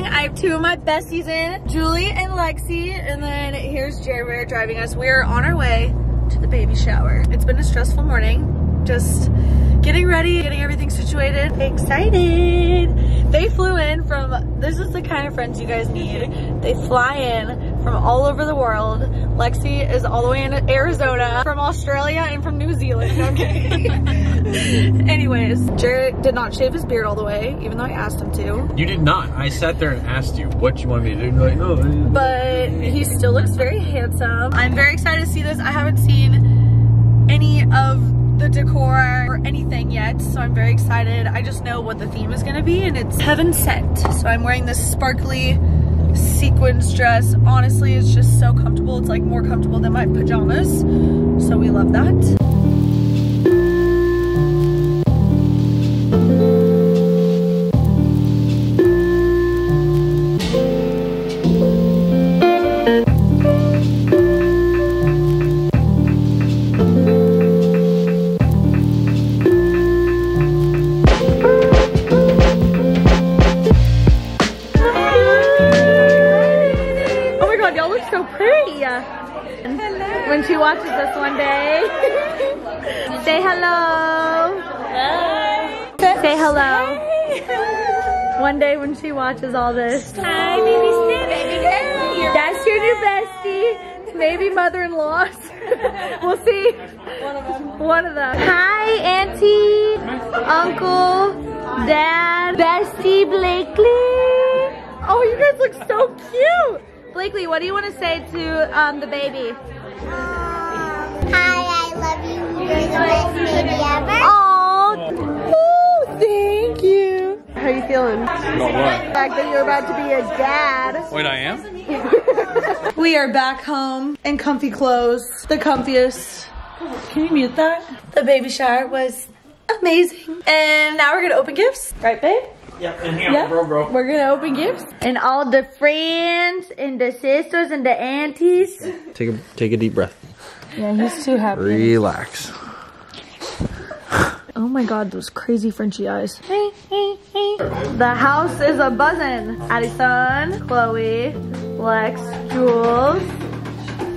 morning. I have two of my besties in, Julie and Lexi, and then here's Jeremy driving us. We're on our way to the baby shower. It's been a stressful morning, just getting ready, getting everything situated. Excited. They flew in from, this is the kind of friends you guys need. They fly in from all over the world. Lexi is all the way in Arizona, from Australia and from New Zealand. No, Anyways, Jarrett did not shave his beard all the way, even though I asked him to. You did not. I sat there and asked you what you wanted me to do. And you're like, no. But he still looks very handsome. I'm very excited to see this. I haven't seen any of the decor or anything yet, so I'm very excited. I just know what the theme is gonna be, and it's heaven sent. So I'm wearing this sparkly sequins dress. Honestly, it's just so comfortable. It's like more comfortable than my pajamas. So we love that. When she watches this one day. Say hello. Say hello. One day when she watches all this. Hi, baby baby girl. That's your new bestie. Maybe mother-in-law. we'll see. One of them. One of them. Hi, auntie, uncle, dad, bestie Blakely. Oh, you guys look so cute. Blakely, what do you want to say to um, the baby? Hi, I love you. You're the best baby ever. Oh, oh, thank you. How are you feeling? About what? The fact that you're about to be a dad. Wait, I am? We are back home in comfy clothes, the comfiest. Can you mute that? The baby shower was amazing. And now we're gonna open gifts, right babe? Yep, in here, Yeah. bro, bro. We're gonna open gifts. And all the friends and the sisters and the aunties. Take a, take a deep breath. Yeah, he's too happy. Relax. Oh my god, those crazy Frenchy eyes. Hey, hey, hey. the house is a buzzin'. Addison, Chloe, Lex, Jules,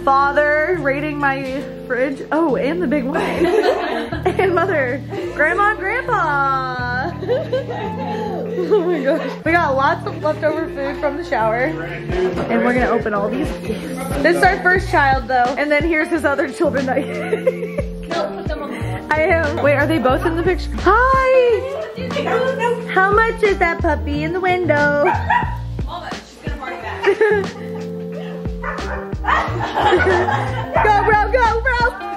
father raiding my fridge. Oh, and the big one. and mother, grandma, grandpa. oh my gosh. We got lots of leftover food from the shower. And we're gonna open all these. This is our first child though. And then here's his other children that I am. Wait, are they both in the picture? Hi! How much is that puppy in the window? go, bro, go, bro!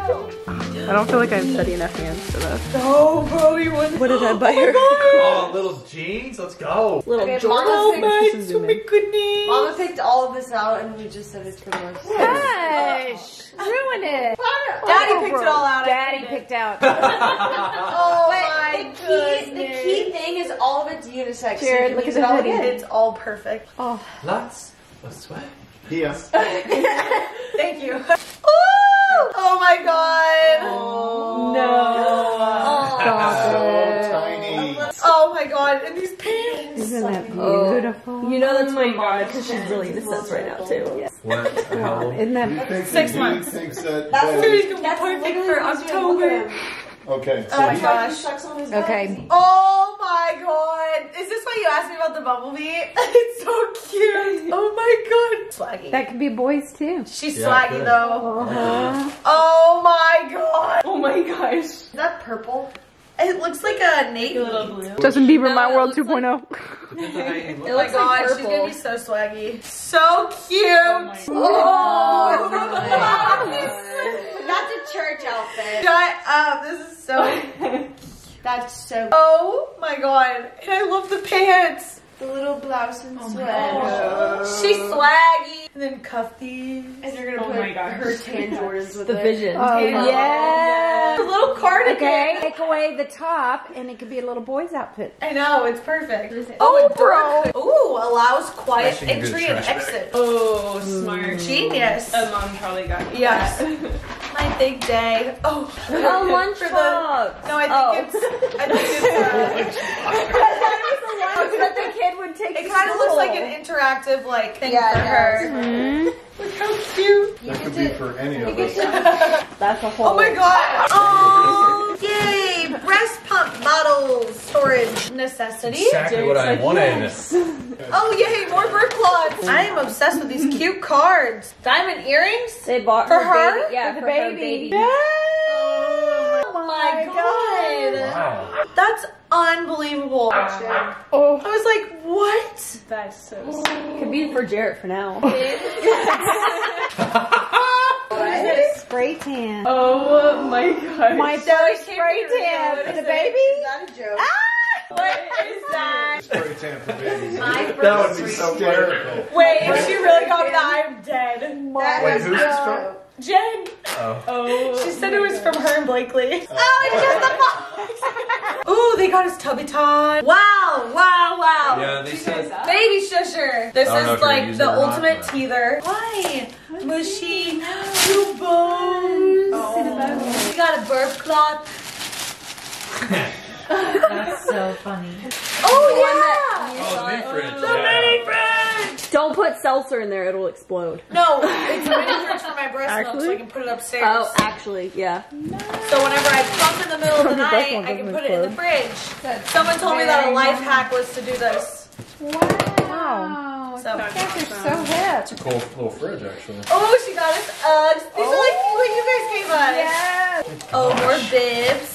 I don't feel like I have steady enough hands for this. Oh, bro, you wouldn't. What did I buy her? Oh, oh, little jeans, let's go. Little Okay, Jordan. Mama Oh picked- my, oh my goodness. Mama picked all of this out and we just said it's for us. Gosh, ruin it. Daddy picked it all out. Daddy picked out. Oh my my the key, the key thing is all of it's unisex. Jarrett, you can look at all hoodie. again. It's all perfect. Oh, lots of sweat. Yes. Thank you. Ooh! Oh my god. No. Oh, so tiny. Oh my god, and these pants. Isn't that oh. beautiful? You know that's oh my mom because she's really into sets right now too. What? How old? Isn't that Six months. thinks that. That's that- literally that's perfect for October. Okay. So Oh my he- gosh. okay? Oh my god. Is this why you asked me about the bumblebee? It's so cute. Oh my god. Swaggy. That could be boys too. She's Yeah, swaggy though. Uh-huh. Oh my god. Oh my gosh. Is that purple? It looks like a navy. blue. Justin Bieber, No, My World looks 2.0. Oh It my looks god, like she's gonna be so swaggy. So cute. Oh, That's a church outfit. Shut up. This is so That's so. Oh my god. And I love the pants. The little blouse and sweater. She's swaggy. And then cuff these. And you're gonna put her tan Jordans with The it. vision. Oh, yeah. The little cardigan. Okay, take away the top and it could be a little boy's outfit. I know, it's perfect. Oh, bro. Ooh, allows quiet Flashing entry and trash bag. exit. Oh, smart. Genius. A mom probably got you Yes. My big day. Oh, Oh, lunch For the- No, I think Oh. it's. I think it's. Uh, that the kid would take It kind of looks like an interactive like thing Yeah, for it her. Mm-hmm. Look how cute. That could be for any of us. That's a whole. Oh my god. Oh, yay! Breast pump bottles storage necessity. Exactly what I wanted. Oh yay! More bird cloths. I am obsessed with these cute cards. Diamond earrings. They bought For her, her? Baby. Yeah, For for, the her baby. baby. Oh my god. Wow. That's unbelievable. Oh. I was like, what? That's so Could be for Jarrett for now. Spray tan. Oh my god. My first spray tan for the baby. that a joke? Ah! What is that? Spray tan for babies. My That would be so terrible. Wait, if she really got me that, I'm dead. Wait, who's this from? Jen. Oh. oh. She said it was from her and Blakely. Oh, it's just the oh. box. Ooh, they got us tubby time. Wow, wow, wow. Yeah, they said. Baby shusher. This I don't know is if you're gonna like the it or not, ultimate teether. Why? Mushy. Two bones. Oh. We got a burp cloth. That's so funny. Oh, yeah. Oh, mini fridge. The yeah. mini fridge. Don't put seltzer in there; it'll explode. No, it's a mini fridge for my breast milk so I can put it upstairs. Oh, actually, yeah. So whenever I pump in the middle of the night, I can doesn't put it in the fridge. Someone told me that a life hack was to do this. Wow. So. They're um, so hip. It's a cool little fridge, actually. Oh, she got us Uggs. These are like what you guys gave us. Yes. Oh, more bibs.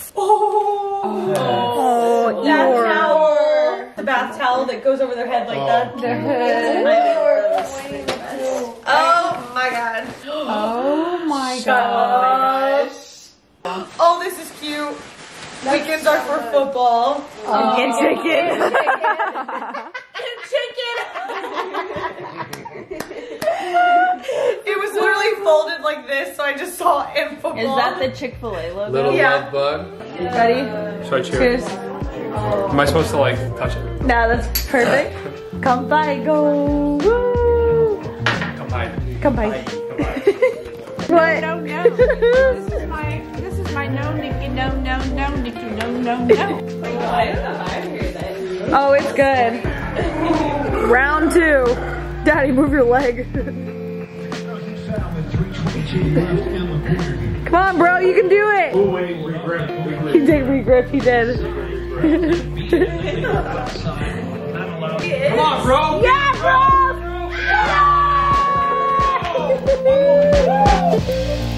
That goes over their head like Oh. that. The hood. My favorite. Oh my god. Oh my Gosh. Oh, oh, this is cute. Weekends are for football. And oh. chicken. and Chicken. it was literally folded like this, so I just saw it in football. Is that the Chick Fil A logo? Little Yeah. love bug. Ready? Should I cheers? Cheers. Am I supposed to like touch it? No, that's perfect. Come by, go. Woo. Come by. Come by. What? No, no. This is my, this is my no, Nikki, no, no, no, Nikki, no, no, no. Oh, it's good. Round two. Daddy, move your leg. Come on, bro, you can do it. Wait, regrip, He did regrip, he did. Come on, bro. Yeah, bro. Yeah.